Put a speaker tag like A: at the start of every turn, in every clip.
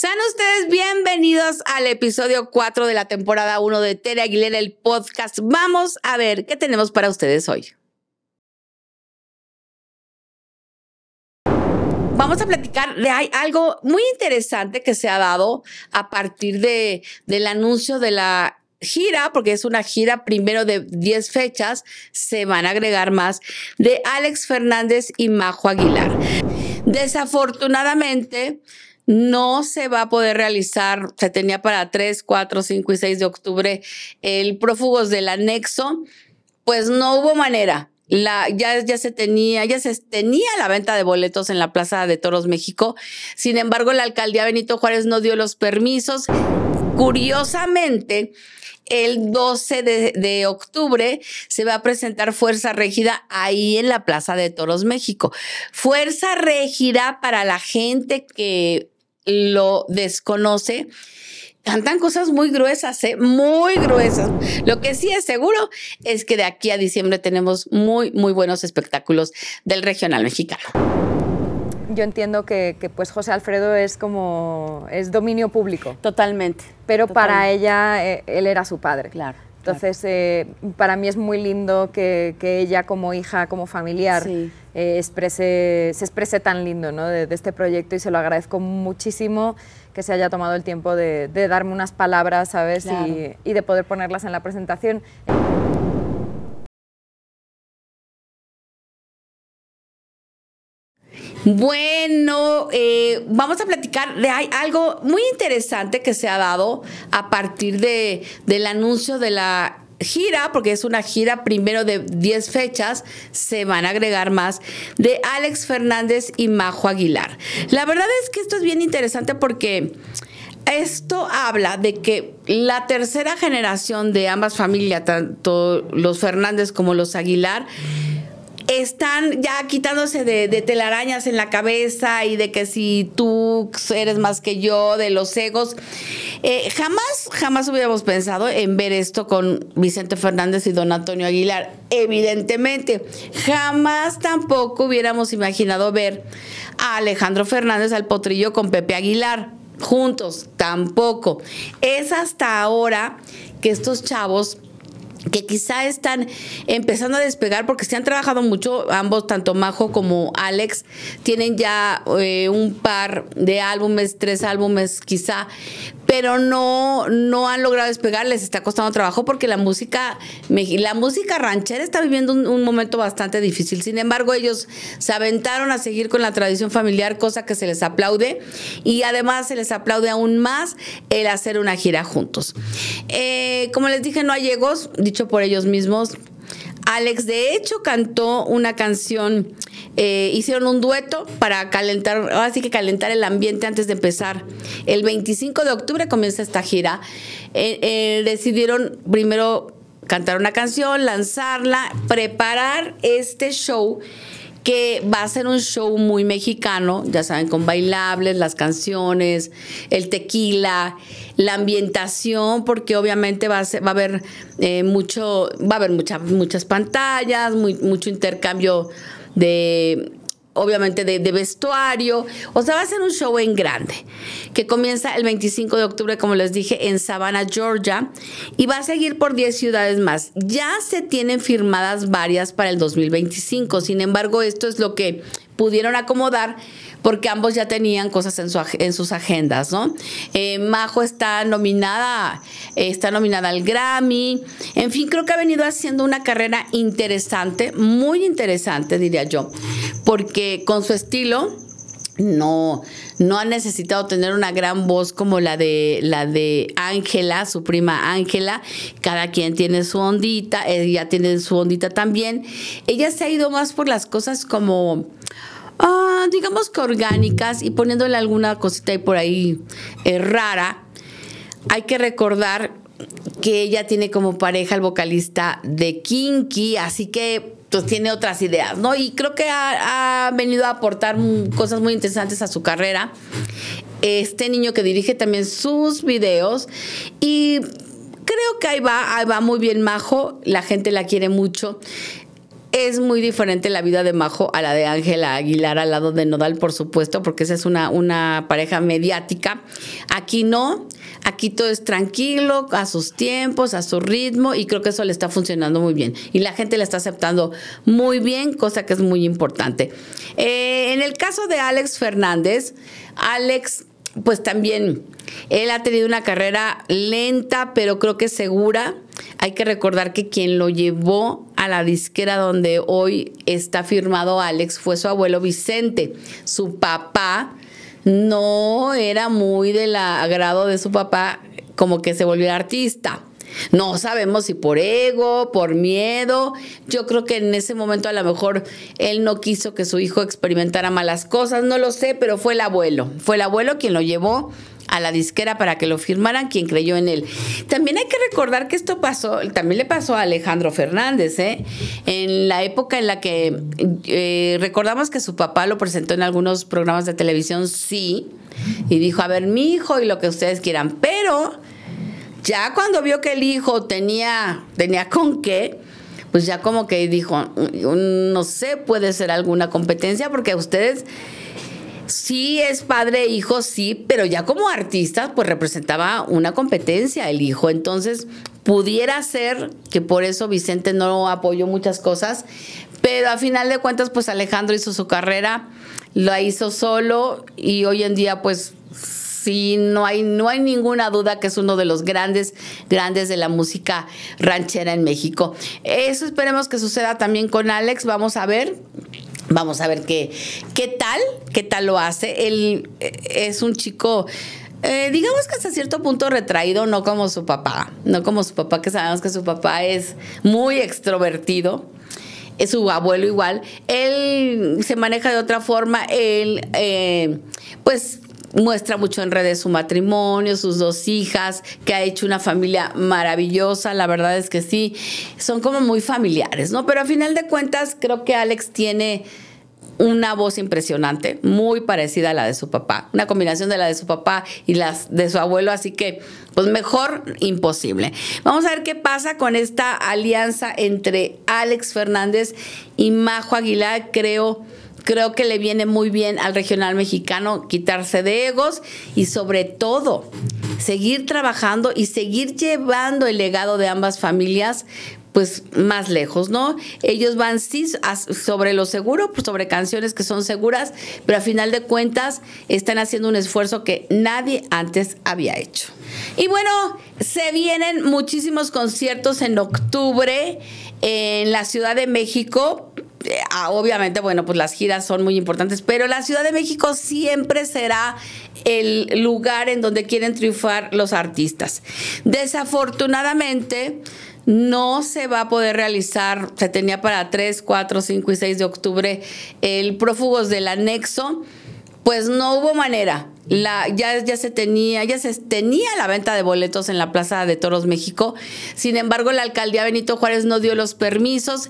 A: Sean ustedes bienvenidos al episodio 4 de la temporada 1 de Tere Aguilera, el podcast. Vamos a ver qué tenemos para ustedes hoy. Vamos a platicar de algo muy interesante que se ha dado a partir de, del anuncio de la gira, porque es una gira primero de 10 fechas, se van a agregar más, de Alex Fernández y Majo Aguilar. Desafortunadamente, no se va a poder realizar, se tenía para 3, 4, 5 y 6 de octubre el prófugos del anexo, pues no hubo manera. Ya se tenía, ya se tenía la venta de boletos en la Plaza de Toros México. Sin embargo, la alcaldía Benito Juárez no dio los permisos. Curiosamente, el 12 de, de, octubre se va a presentar Fuerza Régida ahí en la Plaza de Toros México. Fuerza Régida para la gente que lo desconoce, cantan cosas muy gruesas, ¿eh? muy gruesas. Lo que sí es seguro es que de aquí a diciembre tenemos muy, muy buenos espectáculos del regional mexicano.
B: Yo entiendo que, pues José Alfredo es como es dominio público.
A: Totalmente.
B: Pero para ella eh, él era su padre.
A: Claro.
B: Entonces, eh, para mí es muy lindo que, ella como hija, como familiar, eh, exprese, se exprese tan lindo ¿no? de, este proyecto y se lo agradezco muchísimo que se haya tomado el tiempo de, darme unas palabras, ¿sabes? Y, y de poder ponerlas en la presentación.
A: Bueno, eh, vamos a platicar de algo muy interesante que se ha dado a partir de, del anuncio de la gira, porque es una gira primero de 10 fechas, se van a agregar más, de Alex Fernández y Majo Aguilar. La verdad es que esto es bien interesante porque esto habla de que la tercera generación de ambas familias, tanto los Fernández como los Aguilar, están ya quitándose de, telarañas en la cabeza y de que si tú eres más que yo, de los egos. Eh, jamás, jamás hubiéramos pensado en ver esto con Vicente Fernández y don Antonio Aguilar. Evidentemente, jamás tampoco hubiéramos imaginado ver a Alejandro Fernández al potrillo con Pepe Aguilar juntos. Tampoco. Es hasta ahora que estos chavos que quizá están empezando a despegar porque se han trabajado mucho, ambos, tanto Majo como Alex, tienen ya eh, un par de álbumes, tres álbumes quizá, pero no, no han logrado despegar, les está costando trabajo porque la música, la música ranchera está viviendo un, momento bastante difícil. Sin embargo, ellos se aventaron a seguir con la tradición familiar, cosa que se les aplaude, y además se les aplaude aún más el hacer una gira juntos. Eh, como les dije, no hay egos, dicho por ellos mismos. Alex, de hecho, cantó una canción, eh, hicieron un dueto para calentar, así que calentar el ambiente antes de empezar. El 25 de octubre comienza esta gira. Eh, decidieron primero cantar una canción, lanzarla, preparar este show que va a ser un show muy mexicano, ya saben, con bailables, las canciones, el tequila, la ambientación, porque obviamente va a, haber eh, mucho, va a haber muchas pantallas, mucho intercambio de obviamente de, vestuario. O sea, va a ser un show en grande, que comienza el 25 de octubre, como les dije, en Savannah, Georgia, y va a seguir por 10 ciudades más. Ya se tienen firmadas varias para el 2025, sin embargo, esto es lo que pudieron acomodar porque ambos ya tenían cosas en, en sus agendas, ¿no? Eh, Majo está nominada, está nominada al Grammy, en fin, creo que ha venido haciendo una carrera interesante, muy interesante, diría yo, porque con su estilo no, no ha necesitado tener una gran voz como la de la de Ángela, su prima Ángela. Cada quien tiene su ondita, ella tiene su ondita también. Ella se ha ido más por las cosas como Ah, digamos que orgánicas y poniéndole alguna cosita ahí por ahí eh, rara. Hay que recordar que ella tiene como pareja el vocalista de Kinky, así que pues tiene otras ideas, ¿no? Y creo que ha, venido a aportar cosas muy interesantes a su carrera. Este niño que dirige también sus videos y creo que ahí va, ahí va muy bien Majo, la gente la quiere mucho es muy diferente la vida de Majo a la de Ángela Aguilar al lado de Nodal, por supuesto, porque esa es una, una pareja mediática. Aquí no, aquí todo es tranquilo, a sus tiempos, a su ritmo, y creo que eso le está funcionando muy bien. Y la gente le está aceptando muy bien, cosa que es muy importante. Eh, en el caso de Alex Fernández, Alex pues también él ha tenido una carrera lenta, pero creo que segura. Hay que recordar que quien lo llevó a la disquera donde hoy está firmado Alex fue su abuelo Vicente. Su papá no era muy del agrado de su papá como que se volviera artista. No sabemos si por ego, por miedo. Yo creo que en ese momento a lo mejor él no quiso que su hijo experimentara malas cosas, no lo sé, pero fue el abuelo. Fue el abuelo quien lo llevó a la disquera para que lo firmaran, quien creyó en él. También hay que recordar que esto pasó, también le pasó a Alejandro Fernández, ¿eh? en la época en la que eh, recordamos que su papá lo presentó en algunos programas de televisión, sí, y dijo, a ver, mi hijo y lo que ustedes quieran, pero ya cuando vio que el hijo tenía, tenía con qué, pues ya como que dijo, no sé, puede ser alguna competencia porque ustedes sí es padre hijo, sí, pero ya como artista pues representaba una competencia el hijo. Entonces, pudiera ser que por eso Vicente no apoyó muchas cosas, pero a final de cuentas, pues Alejandro hizo su carrera, la hizo solo y hoy en día, pues sí, no hay, no hay ninguna duda que es uno de los grandes, grandes de la música ranchera en México. Eso esperemos que suceda también con Alex. Vamos a ver. Vamos a ver qué, qué tal, qué tal lo hace. Él eh, es un chico eh, digamos que hasta cierto punto retraído, no como su papá, no como su papá, que sabemos que su papá es muy extrovertido, es su abuelo igual, él se maneja de otra forma, él eh, pues muestra mucho en redes su matrimonio, sus dos hijas, que ha hecho una familia maravillosa, la verdad es que sí, son como muy familiares, ¿no? Pero a final de cuentas creo que Alex tiene una voz impresionante, muy parecida a la de su papá, una combinación de la de su papá y las de su abuelo, así que pues mejor imposible. Vamos a ver qué pasa con esta alianza entre Alex Fernández y Majo Aguilar, creo creo que le viene muy bien al regional mexicano quitarse de egos y sobre todo seguir trabajando y seguir llevando el legado de ambas familias pues más lejos, ¿no? Ellos van sí sobre lo seguro, pues, sobre canciones que son seguras, pero a final de cuentas están haciendo un esfuerzo que nadie antes había hecho. Y bueno, se vienen muchísimos conciertos en octubre en la Ciudad de México. Ah, obviamente, bueno, pues las giras son muy importantes, pero la Ciudad de México siempre será el lugar en donde quieren triunfar los artistas. Desafortunadamente, no se va a poder realizar, se tenía para 3, 4, 5 y 6 de octubre el Prófugos del Anexo, pues no hubo manera. La, ya, ya se tenía, ya se tenía la venta de boletos en la Plaza de Toros México. Sin embargo, la alcaldía Benito Juárez no dio los permisos.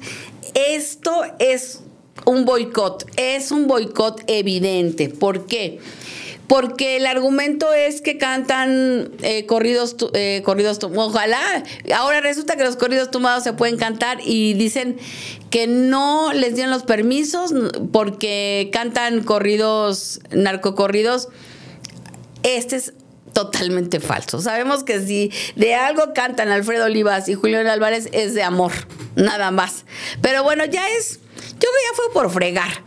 A: Esto es un boicot, es un boicot evidente. ¿Por qué? porque el argumento es que cantan eh, corridos, eh, corridos, ojalá, ahora resulta que los corridos tumbados se pueden cantar y dicen que no les dieron los permisos porque cantan corridos, narcocorridos. Este es totalmente falso. Sabemos que si de algo cantan Alfredo Olivas y Julián Álvarez es de amor, nada más. Pero bueno, ya es, yo creo que ya fue por fregar.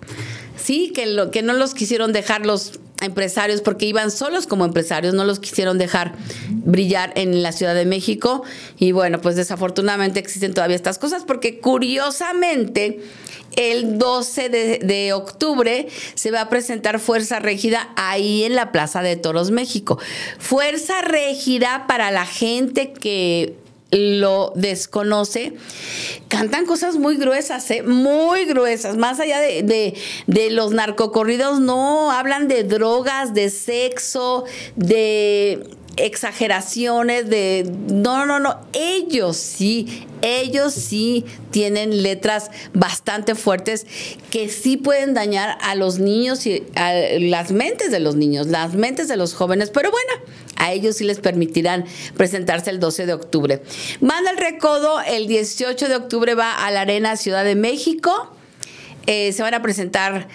A: Sí, que, lo, que no los quisieron dejar los empresarios porque iban solos como empresarios, no los quisieron dejar brillar en la Ciudad de México y bueno, pues desafortunadamente existen todavía estas cosas porque curiosamente el 12 de, octubre se va a presentar Fuerza Régida ahí en la Plaza de Toros México. Fuerza Régida para la gente que lo desconoce, cantan cosas muy gruesas, ¿eh? muy gruesas, más allá de, de, los narcocorridos, no, hablan de drogas, de sexo, de exageraciones, de... No, no, no, ellos sí, ellos sí tienen letras bastante fuertes que sí pueden dañar a los niños y a las mentes de los niños, las mentes de los jóvenes, pero bueno, a ellos sí les permitirán presentarse el 12 de octubre. Manda el recodo, el 18 de octubre va a la Arena Ciudad de México. Eh, se van a presentar.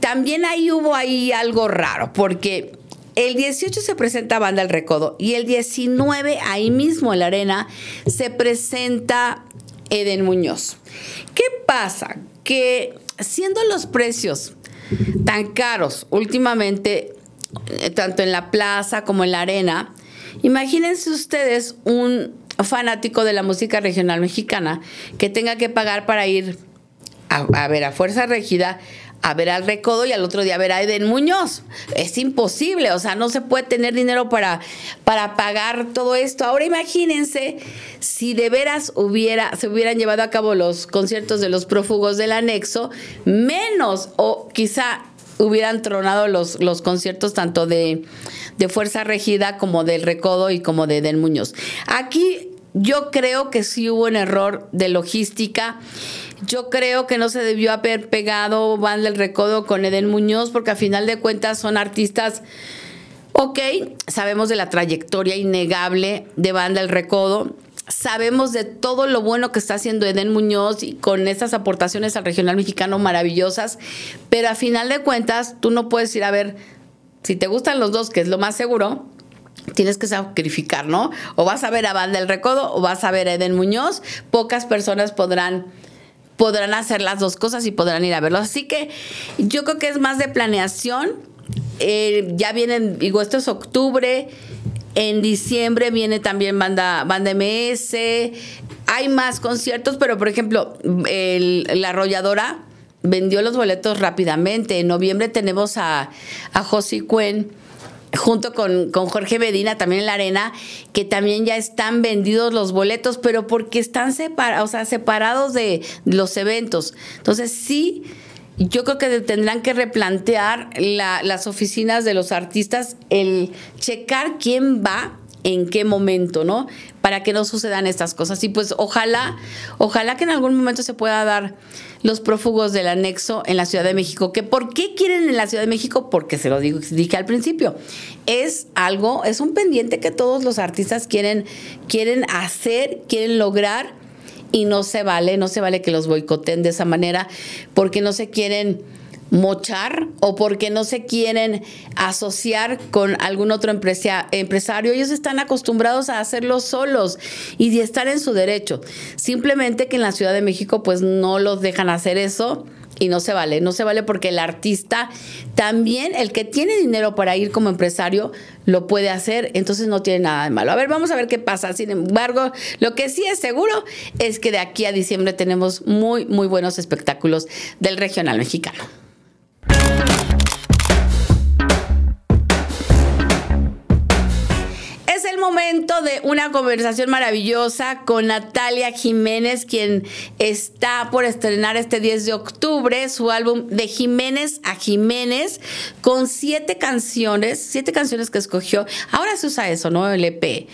A: También ahí hubo ahí algo raro, porque el 18 se presenta Banda El Recodo y el 19 ahí mismo en la arena se presenta Eden Muñoz. ¿Qué pasa? Que siendo los precios tan caros últimamente, eh, tanto en la plaza como en la arena, imagínense ustedes un fanático de la música regional mexicana que tenga que pagar para ir a, a ver a Fuerza Regida a ver al Recodo y al otro día a ver a Eden Muñoz. Es imposible, o sea, no se puede tener dinero para, para pagar todo esto. Ahora imagínense si de veras hubiera, se hubieran llevado a cabo los conciertos de los prófugos del anexo, menos o quizá hubieran tronado los, los conciertos tanto de, de Fuerza Regida como del Recodo y como de Eden Muñoz. Aquí yo creo que sí hubo un error de logística yo creo que no se debió haber pegado Van del Recodo con Eden Muñoz, porque a final de cuentas son artistas. Ok, sabemos de la trayectoria innegable de Banda del Recodo, sabemos de todo lo bueno que está haciendo Eden Muñoz y con estas aportaciones al regional mexicano maravillosas, pero a final de cuentas tú no puedes ir a ver, si te gustan los dos, que es lo más seguro, tienes que sacrificar, ¿no? O vas a ver a Banda del Recodo o vas a ver a Eden Muñoz, pocas personas podrán podrán hacer las dos cosas y podrán ir a verlo. Así que yo creo que es más de planeación. Eh, ya vienen, digo, esto es octubre. En diciembre viene también banda, MS. Hay más conciertos, pero por ejemplo, la arrolladora vendió los boletos rápidamente. En noviembre tenemos a, a Josie junto con, Jorge Medina también en la arena, que también ya están vendidos los boletos, pero porque están separados, o sea, separados de los eventos. Entonces sí, yo creo que tendrán que replantear las oficinas de los artistas, el checar quién va en qué momento, ¿no? Para que no sucedan estas cosas. Y pues ojalá, ojalá que en algún momento se pueda dar los prófugos del anexo en la Ciudad de México. ¿Que ¿Por qué quieren en la Ciudad de México? Porque se lo digo, dije al principio. Es algo, es un pendiente que todos los artistas quieren, quieren hacer, quieren lograr y no se vale, no se vale que los boicoten de esa manera porque no se quieren mochar o porque no se quieren asociar con algún otro empresario. Ellos están acostumbrados a hacerlo solos y de estar en su derecho. Simplemente que en la Ciudad de México pues no los dejan hacer eso y no se vale, no se vale porque el artista también, el que tiene dinero para ir como empresario, lo puede hacer, entonces no tiene nada de malo. A ver, vamos a ver qué pasa. Sin embargo, lo que sí es seguro es que de aquí a diciembre tenemos muy, muy buenos espectáculos del regional mexicano. Thank you. Momento de una conversación maravillosa con Natalia Jiménez, quien está por estrenar este 10 de octubre su álbum de Jiménez a Jiménez, con siete canciones, siete canciones que escogió. Ahora se usa eso, ¿no? El EP.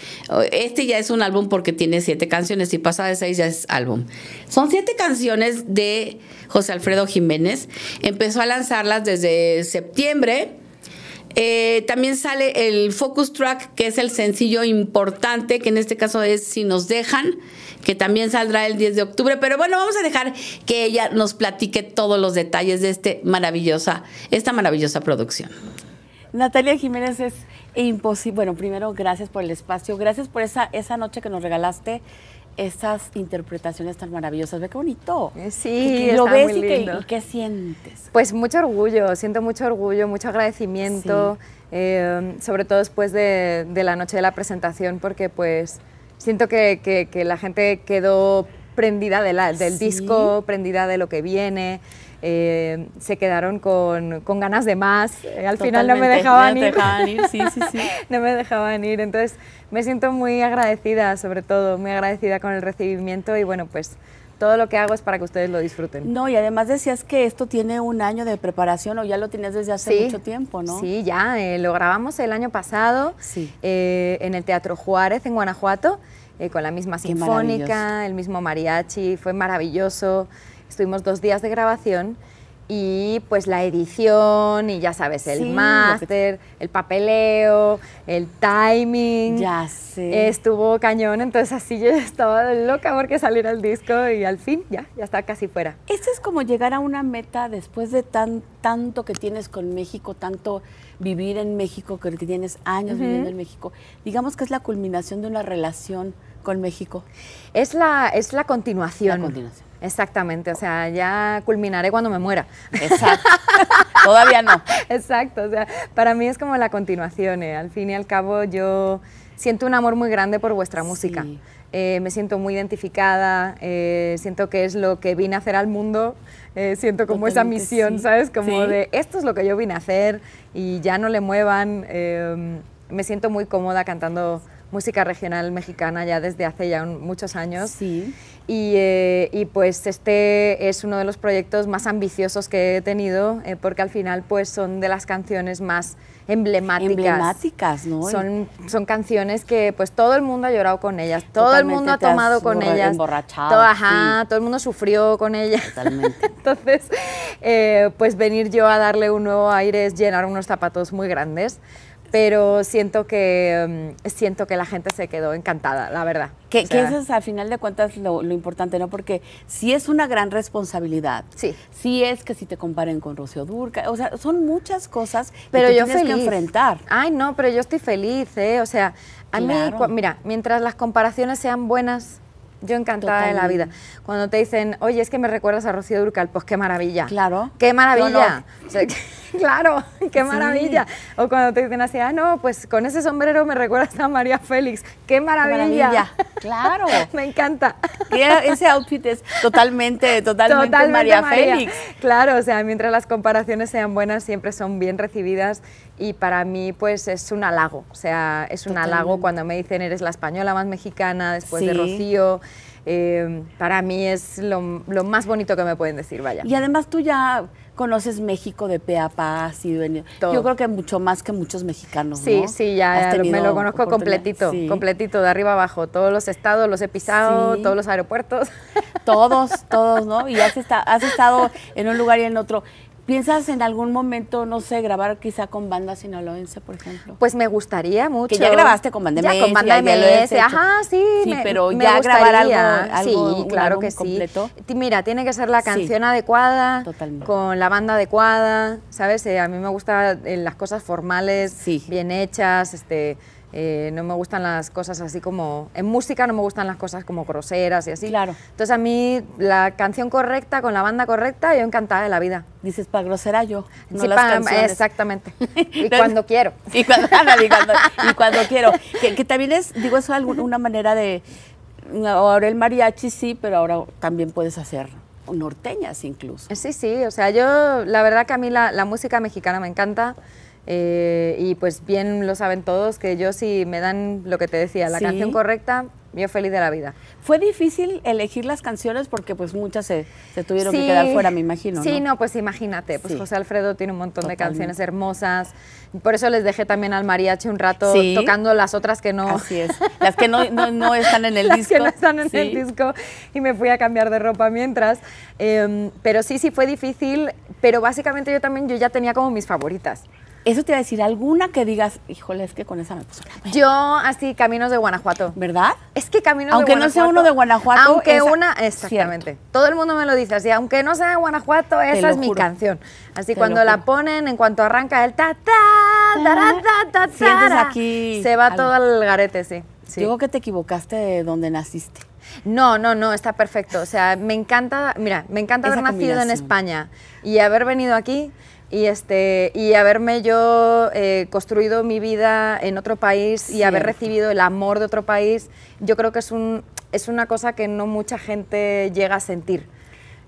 A: Este ya es un álbum porque tiene siete canciones y pasa de seis ya es álbum. Son siete canciones de José Alfredo Jiménez. Empezó a lanzarlas desde septiembre eh, también sale el Focus Track, que es el sencillo importante, que en este caso es Si nos dejan, que también saldrá el 10 de octubre. Pero bueno, vamos a dejar que ella nos platique todos los detalles de este maravillosa, esta maravillosa producción.
C: Natalia Jiménez es imposible. Bueno, primero, gracias por el espacio, gracias por esa, esa noche que nos regalaste esas interpretaciones tan maravillosas. Ve qué bonito.
B: Eh, sí,
C: lo ves y, qué, sientes.
B: Pues mucho orgullo, siento mucho orgullo, mucho agradecimiento, eh, sobre todo después de, la noche de la presentación, porque pues siento que, la gente quedó prendida del disco, prendida de lo que viene. Eh, se quedaron con, ganas de más. al final no me dejaban ir.
C: Sí, sí, sí.
B: no me dejaban ir. Entonces, me siento muy agradecida, sobre todo, muy agradecida con el recibimiento y bueno, pues todo lo que hago es para que ustedes lo disfruten.
C: No, y además decías que esto tiene un año de preparación o ya lo tienes desde hace mucho tiempo, ¿no?
B: Sí, ya, eh, lo grabamos el año pasado eh, en el Teatro Juárez, en Guanajuato, eh, con la misma sinfónica, el mismo mariachi, fue maravilloso. Estuvimos dos días de grabación y pues la edición y ya sabes, el máster, el papeleo, el timing.
A: Ya sé.
B: Estuvo cañón, entonces así yo estaba loca porque saliera el disco y al fin ya, ya está casi fuera.
A: Esto es como llegar a una meta después de tan, tanto que tienes con México, tanto vivir en México, que tienes años viviendo en México. Digamos que es la culminación de una relación con México.
B: Es la, es la continuación.
A: La continuación.
B: Exactamente, o sea, ya culminaré cuando me muera.
A: Exacto. Todavía no.
B: Exacto, o sea, para mí es como la continuación. ¿eh? Al fin y al cabo, yo siento un amor muy grande por vuestra música. Eh, me siento muy identificada, eh, siento que es lo que vine a hacer al mundo, siento como esa misión, ¿sabes? Como de esto es lo que yo vine a hacer y ya no le muevan. me siento muy cómoda cantando música regional mexicana ya desde hace ya muchos años.
A: Sí.
B: Eh, y, pues este es uno de los proyectos más ambiciosos que he tenido, eh, porque al final pues son de las canciones más emblemáticas.
A: Emblemáticas, ¿no?
B: Son, son canciones que pues todo el mundo ha llorado con ellas, todo el mundo ha tomado con ellas.
A: Emborrachado.
B: Todo, ajá, todo el mundo sufrió con ellas.
A: Totalmente.
B: Entonces, eh, pues venir yo a darle un nuevo aire es llenar unos zapatos muy grandes pero siento que, mm, siento que la gente se quedó encantada, la verdad.
A: Que, eso es al final de cuentas lo, importante, ¿no? Porque sí es una gran responsabilidad.
B: Sí.
A: Sí es que si te comparen con Rocío Durca, o sea, son muchas cosas
B: pero
A: que
B: yo
A: tienes
B: que
A: enfrentar.
B: Ay, no, pero yo estoy feliz, ¿eh? O sea, a mí, mira, mientras las comparaciones sean buenas, yo encantada de la vida. Cuando te dicen, oye, es que me recuerdas a Rocío Durcal, pues qué maravilla.
A: Claro.
B: Qué maravilla. claro, qué maravilla. O cuando te dicen así, ah, no, pues con ese sombrero me recuerdas a María Félix. Qué maravilla.
A: Claro.
B: me encanta.
A: ese outfit es totalmente, totalmente, María, Félix.
B: Claro, o sea, mientras las comparaciones sean buenas, siempre son bien recibidas y para mí pues es un halago. O sea, es un halago cuando me dicen eres la española más mexicana después de Rocío. Eh, para mí es lo, lo, más bonito que me pueden decir, vaya.
A: Y además tú ya conoces México de pe a pa, has Yo creo que mucho más que muchos mexicanos,
B: Sí, sí, ya, me lo conozco completito, completito, de arriba abajo. Todos los estados los he pisado, todos los aeropuertos.
A: Todos, todos, ¿no? Y has, has estado en un lugar y en otro. ¿Piensas en algún momento, no sé, grabar quizá con banda sinaloense, por ejemplo?
B: Pues me gustaría mucho.
A: Que ya grabaste con banda
B: MS. con banda MS, ajá, sí.
A: Sí, pero ya grabar algo,
B: Sí, claro que sí. Mira, tiene que ser la canción adecuada, con la banda adecuada, ¿sabes? Eh, a mí me gustan eh, las cosas formales, bien hechas, este eh, no me gustan las cosas así como... En música no me gustan las cosas como groseras y así.
A: Claro.
B: Entonces a mí la canción correcta, con la banda correcta, yo encantada de la vida.
A: Dices, para grosera yo,
B: no las canciones. Exactamente. y cuando quiero.
A: Y cuando, y cuando, quiero. Que, también es, digo, eso es una manera de... Ahora el mariachi sí, pero ahora también puedes hacer norteñas incluso.
B: Sí, sí, o sea, yo la verdad que a mí la, la música mexicana me encanta. Eh, y pues bien lo saben todos que yo si me dan lo que te decía, la canción correcta, yo feliz de la vida.
A: ¿Fue difícil elegir las canciones? Porque pues muchas se, tuvieron que quedar fuera, me imagino.
B: Sí, no, pues imagínate, pues José Alfredo tiene un montón de canciones hermosas. Por eso les dejé también al mariachi un rato tocando las otras que no.
A: Así es. Las que no, no, están en el
B: las
A: disco.
B: que no están en el disco. Y me fui a cambiar de ropa mientras. Em, pero sí, sí fue difícil. Pero básicamente yo también yo ya tenía como mis favoritas.
A: Eso te iba a decir, alguna que digas, híjole, es que con esa me puso la
B: Yo, así, Caminos de Guanajuato.
A: ¿Verdad?
B: Es que Caminos
A: aunque de Guanajuato. Aunque no sea uno de Guanajuato.
B: Aunque una, exactamente. Todo el mundo me lo dice así, aunque no sea de Guanajuato, esa es mi canción. Así, cuando la ponen, en cuanto arranca el ta ta, ta, ta, ta,
A: aquí.
B: Se va todo al garete, sí. sí.
A: Digo que te equivocaste de donde naciste.
B: No, no, no, está perfecto. O sea, me encanta, mira, me encanta haber nacido en España y haber venido aquí y este y haberme yo eh, construido mi vida en otro país y haber recibido el amor de otro país yo creo que es un es una cosa que no mucha gente llega a sentir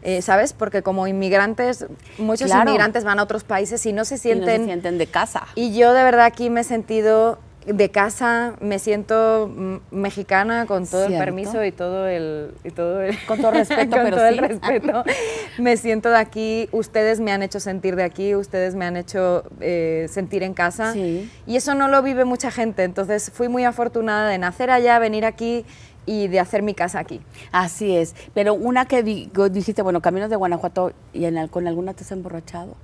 B: eh, ¿Sabes? Porque como inmigrantes, muchos inmigrantes van a otros países y no se sienten...
A: no se sienten de casa.
B: Y yo de verdad aquí me he sentido de casa me siento mexicana con todo el permiso y todo el, y todo el
A: con todo respeto,
B: con
A: pero
B: todo el respeto. me siento de aquí, ustedes me han hecho sentir de aquí, ustedes me han hecho eh, sentir en casa y eso no lo vive mucha gente. Entonces fui muy afortunada de nacer allá, venir aquí y de hacer mi casa aquí.
A: Así es. Pero una que dijiste, bueno, Caminos de Guanajuato, ¿y en, con alguna te has emborrachado?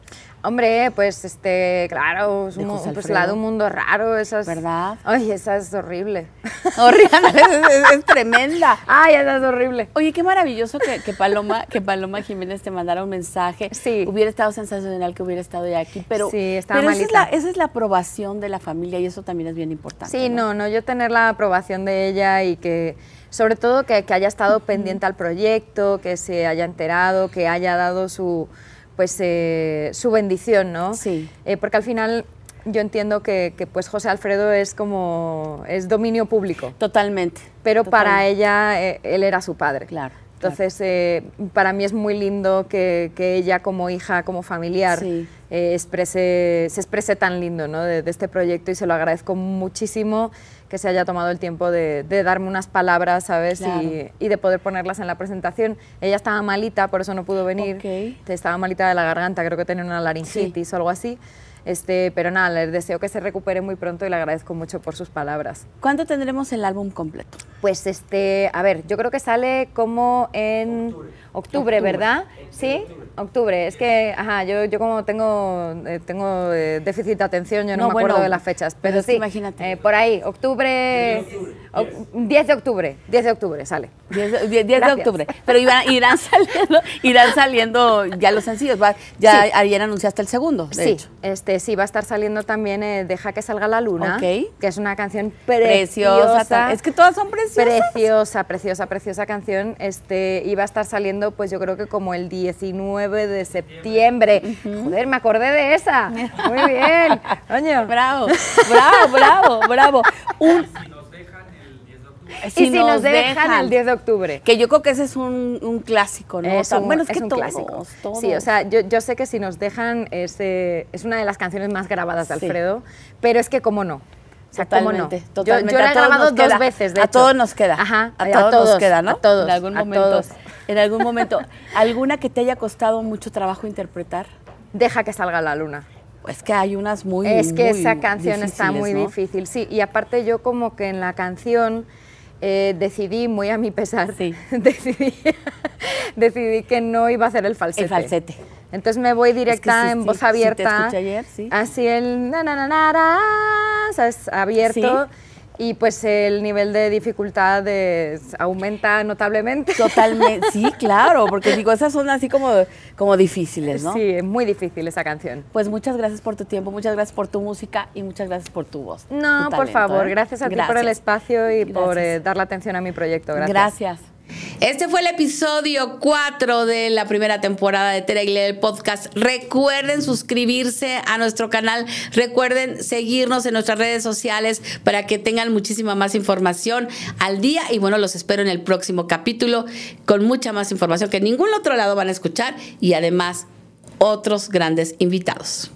B: Hombre, pues este, claro, es un, pues la de un mundo raro, esas.
A: ¿Verdad?
B: Ay, esa es horrible.
A: horrible, es, tremenda.
B: Ay, esa es horrible.
A: Oye, qué maravilloso que, Paloma, que Paloma Jiménez te mandara un mensaje.
B: Sí.
A: Hubiera estado sensacional que hubiera estado ya aquí, pero,
B: sí, estaba
A: pero esa, es la, esa es la aprobación de la familia y eso también es bien importante.
B: Sí, no, no, yo tener la aprobación de ella y que sobre todo que, que haya estado pendiente al proyecto, que se haya enterado, que haya dado su pues eh, su bendición, ¿no?
A: Sí.
B: Eh, porque al final yo entiendo que, pues José Alfredo es como es dominio público.
A: Totalmente.
B: Pero para ella eh, él era su padre.
A: Claro.
B: Entonces, para mí es muy lindo que, ella como hija, como familiar, exprese, se exprese tan lindo ¿no? de, este proyecto y se lo agradezco muchísimo que se haya tomado el tiempo de, darme unas palabras, ¿sabes? Y, de poder ponerlas en la presentación. Ella estaba malita, por eso no pudo venir. Estaba malita de la garganta, creo que tenía una laringitis o algo así. Este, pero nada, les deseo que se recupere muy pronto y le agradezco mucho por sus palabras.
A: ¿Cuándo tendremos el álbum completo?
B: Pues este, a ver, yo creo que sale como en octubre, ¿verdad? ¿Sí? Octubre. Es que, ajá, yo, yo como tengo, eh, tengo eh, déficit de atención, yo no, me acuerdo de las fechas. Pero, sí,
A: imagínate.
B: Eh, por ahí, octubre, 10 de octubre, 10 de octubre sale.
A: 10 de, octubre. Pero irán, saliendo, irán saliendo ya los sencillos. ya ayer anunciaste el segundo,
B: sí, Este, sí, va a estar saliendo también Deja que salga la luna, que es una canción
A: preciosa. Es que todas son preciosas.
B: Preciosa, preciosa, preciosa canción. Este, iba a estar saliendo, pues yo creo que como el 19 de septiembre. Joder, me acordé de esa. Muy bien. Coño.
A: Bravo, bravo, bravo, bravo.
B: Un, y si nos, dejan, el 10 de octubre.
A: Que yo creo que ese es un, clásico, ¿no?
B: Es bueno, es, que un clásico. Sí, o sea, yo, yo, sé que si nos dejan es, es una de las canciones más grabadas de Alfredo, pero es que cómo no.
A: O sea, totalmente,
B: no? Totalmente. Yo, yo la he grabado dos veces, de
A: a
B: hecho.
A: todos nos queda.
B: Ajá,
A: a, todos, nos queda, ¿no?
B: A todos,
A: en algún momento. En algún momento. ¿Alguna que te haya costado mucho trabajo interpretar?
B: Deja que salga la luna.
A: Es que hay unas muy
B: Es que esa canción está muy difícil, sí. Y aparte yo como que en la canción eh, decidí, muy a mi pesar, decidí, decidí que no iba a hacer el falsete.
A: El falsete.
B: Entonces me voy directa en voz abierta.
A: ayer,
B: así el na, na, na, na, ¿sabes? abierto y pues el nivel de dificultad aumenta notablemente.
A: Totalmente, sí, claro, porque digo, esas son así como, como difíciles, ¿no?
B: Sí, es muy difícil esa canción.
A: Pues muchas gracias por tu tiempo, muchas gracias por tu música y muchas gracias por tu voz.
B: No, por favor, ¿eh? gracias a ti por el espacio y por eh, dar la atención a mi proyecto. Gracias.
A: Gracias.
D: Este fue el episodio 4 de la primera temporada de Tere el podcast. Recuerden suscribirse a nuestro canal, recuerden seguirnos en nuestras redes sociales para que tengan muchísima más información al día y bueno, los espero en el próximo capítulo con mucha más información que en ningún otro lado van a escuchar y además otros grandes invitados.